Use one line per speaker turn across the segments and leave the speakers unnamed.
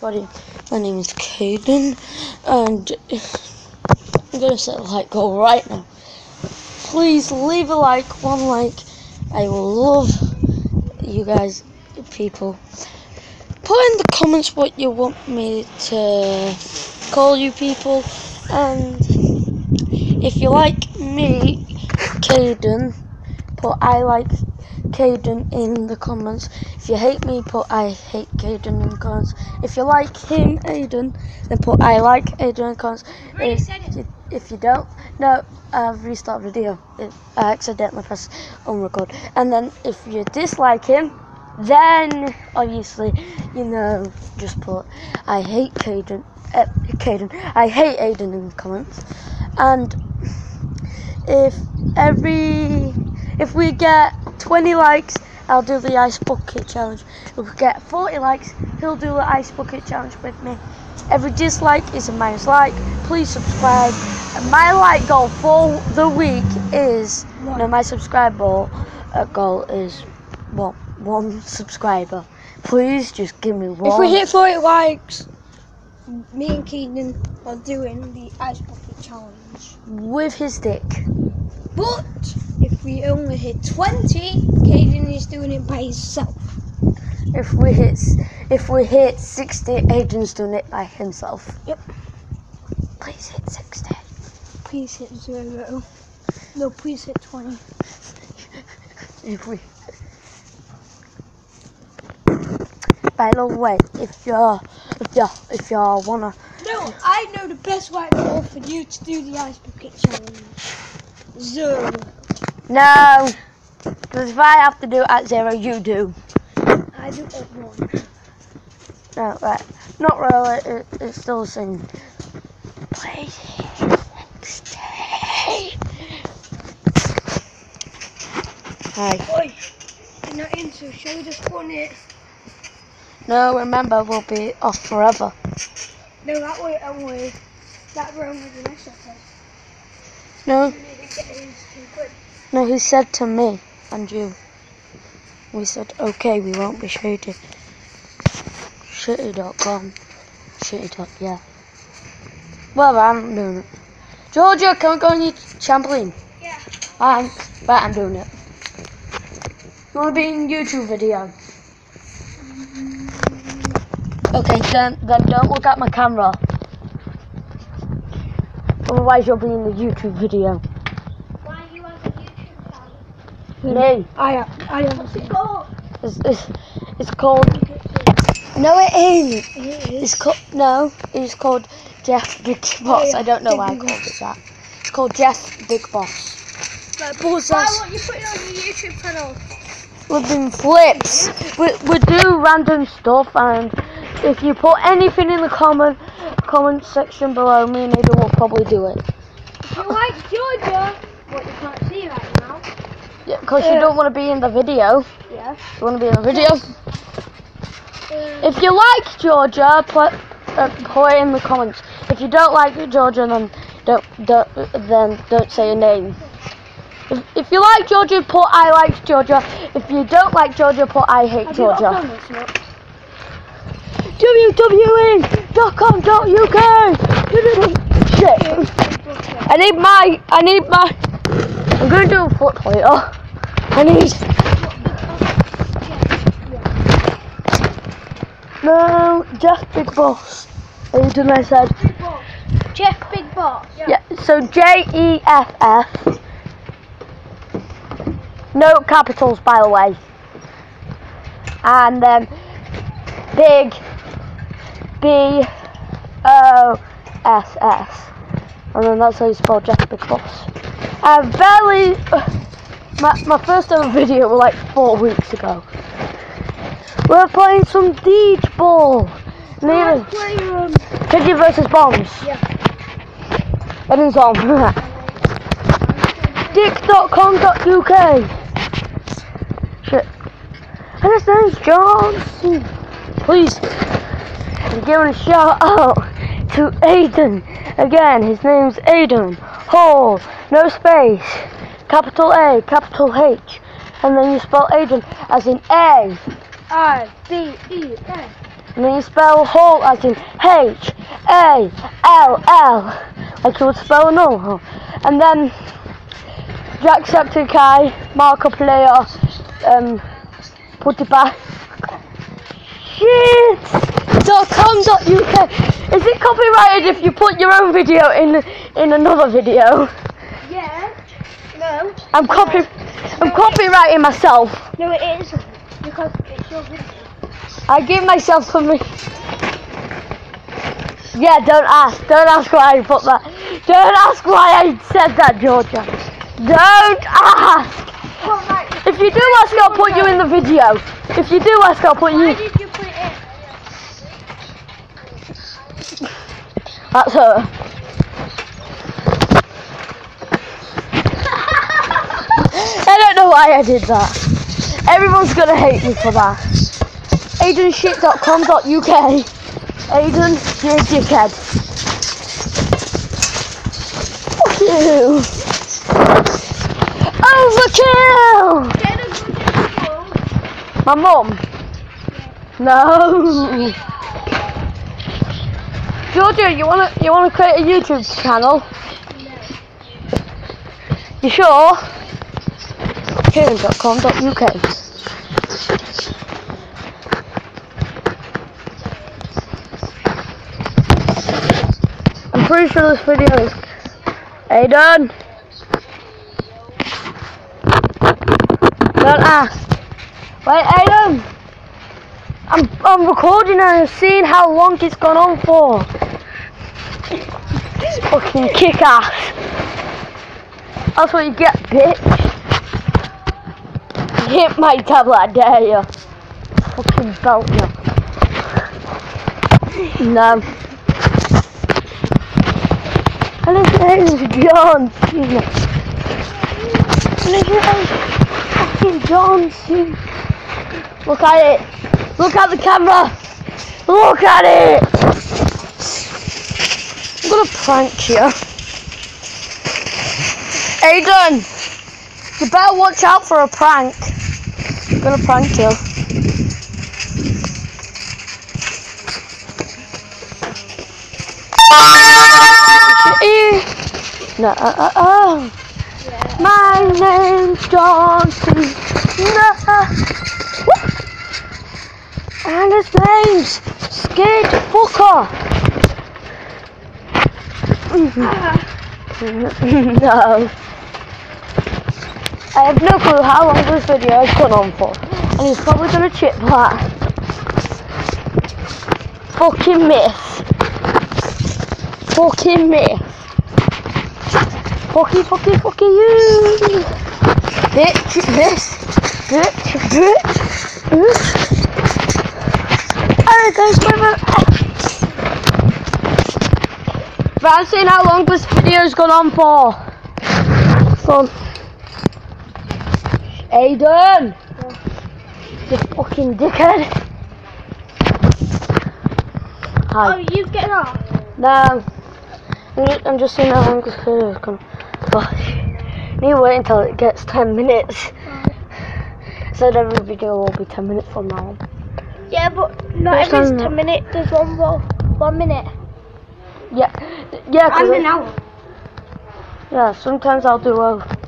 Buddy, my name is Caden, and I'm gonna set a like goal right now. Please leave a like, one like. I will love you guys, people. Put in the comments what you want me to call you people, and if you like me, Caden, put I like Caden in the comments. If you hate me, put I hate Caden in the comments. If you like him, Aiden, then put I like Aiden in the comments. If, you, if you don't, no, I've restarted video. If I accidentally pressed on record. And then if you dislike him, then obviously, you know, just put I hate Caden. Uh, Caden. I hate Aiden in the comments. And if every if we get 20 likes, I'll do the ice bucket challenge. If we get 40 likes, he'll do the ice bucket challenge with me. Every dislike is a minus like. Please subscribe. And my like goal for the week is no, my subscribe goal, uh, goal is what one subscriber. Please just give me one.
If we hit 40 likes, me and Keaton are doing the ice bucket challenge.
with his dick.
But if we only hit 20, Caden is doing it by himself.
If we hit if we hit 60, Aiden's doing it by himself.
Yep.
Please hit 60.
Please hit zero. No, please hit 20.
If we. By the way, if you're if you if you wanna
No, I know the best way for you to do the ice bucket challenge. Zero.
no, because if I have to do it at zero, you do.
I do at one.
No, right, not really. It, it's still the same. Please hit 60. Hi.
Oi! You're not into, shall we just put it?
No, remember we'll be off forever.
No, that way, only. That room was an exercise.
No,
You need to get it into two quid.
no, he said to me and you. We said, okay, we won't be shitty. Shitty.com. Shitty dot, yeah. Well, I'm doing it. Georgia, can we go on your trampoline?
Yeah.
Thanks. Right, I'm doing it. You want to be in YouTube video? Okay, then, then don't look at my camera. Otherwise you'll be in the YouTube video.
Why you have a YouTube channel?
Me.
I, I understand.
It's, it's, it's called... No, it ain't. It's called... No, it's called Jeff Big Boss. I don't know why I called it that. It's called Jeff Big Boss.
Like,
What's
why
that?
you put it on your YouTube channel?
We're doing flips. We, we do random stuff and if you put anything in the comment comment section below, me and Ada will probably do it.
If you like Georgia, what you can't see right now.
Yeah, because you
Uh,
don't want to be in the video.
Yeah.
You want to be in the video.
Uh,
If you like Georgia, put uh, put it in the comments. If you don't like Georgia, then don't, don't then don't say a name. If, if you like Georgia, put I like Georgia. If you don't like Georgia, put I hate
have you
Georgia. www.com.uk Shit. I need my, I need my, I'm gonna do a flip later. I need, no, Jeff Big Boss. Aiden, I said.
Big Boss. Jeff Big Boss.
Yeah, so J-E-F-F. No capitals, by the way. And then big B O S S. And then that's how you spell Jeff Big Boss. I barely. My, my first ever video was like four weeks ago. We're playing some beach ball. Neither
um,
Piggy versus Bombs.
Yeah.
Evan's on. Dick.com.uk. Shit. And his name's Johnson. Please give a shout out to Aiden. Again, his name's Aiden. Hall, no space, capital A, capital H, and then you spell Aiden as in A.
I D E N.
And then you spell hall as in H A L L, like you would spell normal. And then Jacksepticeye, Markiplier, um, put it back. Shit! Dot com dot uk. Is it copyrighted if you put your own video in in another video?
No.
I'm copy I'm copywriting myself.
No, it isn't. Because it's your video.
I give myself permission. Yeah, don't ask. Don't ask why I put that. Don't ask why I said that, Georgia. Don't ask.
Well, right.
If you do ask, I'll put you in the video. If you do ask, I'll put
Why
you.
did you put it in?
That's her. Don't know why I did that. Everyone's gonna hate me for that. AidenShit.com.uk Aiden, you're a dickhead. Fuck you. Overkill!
Get a good example.
My mum? No. Georgia, you wanna you wanna create a YouTube channel? You sure? Kieran.com.uk I'm pretty sure this video is Aiden. Don't ask. Uh, wait, Aiden. I'm I'm recording and seeing how long it's gone on for. Fucking kick ass. That's what you get, bitch. Hit my tablet, I dare you. Fucking belt you. No. And his name's John Cena. And his name's fucking John Cena. Look at it. Look at the camera. Look at it. I'm gonna prank you. Aiden, you better watch out for a prank. Gonna prank you. No, uh, uh, uh. My name's John Cena. And his name's Skate Hooker. no. I have no clue how long this video has gone on for. And he's probably gonna chip that. Fucking miss. Fucking myth. Fucky, fucky, fucky you. Bitch, this. Bitch, bitch. bitch. Alright guys, bye bye. But I'm seeing how long this video's gone on for. Go on. Aiden! You fucking dickhead. Hi.
Oh, you get off.
No. I'm just, I'm just seeing how long this gone. But need to wait until it gets 10 minutes. Said every video will be 10 minutes from now.
Yeah, but not every 10 minutes. There's one more. One minute.
Yeah, yeah,
And an hour.
yeah. Sometimes I'll do a.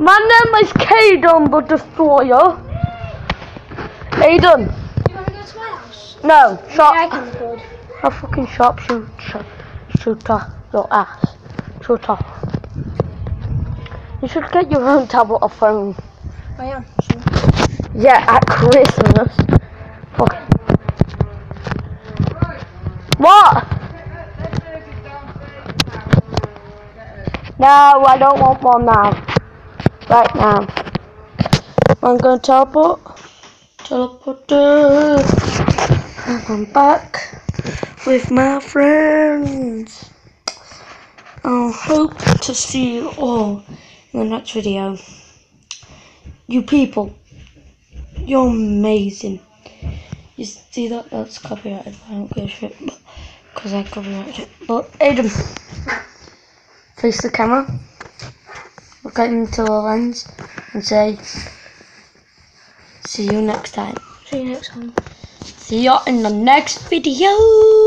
My name is Caden the Destroyer. Aiden,
You want to go to my house?
no, shot.
Yeah, I can record.
A fucking sharpshooter, shooter, your ass, shooter. You should get your own tablet or phone.
I am.
Yeah, at Christmas. Fuck. What? No, I don't want one now. Right now. I'm gonna teleport. Teleporter. And I'm back with my friends. I hope to see you all in the next video. You people, you're amazing. You see that? That's copyrighted. I don't give a shit. Because I copyrighted it. But, Adam, face the camera. Look at into the lens and say, see you next time.
See you next time.
See ya in the next video.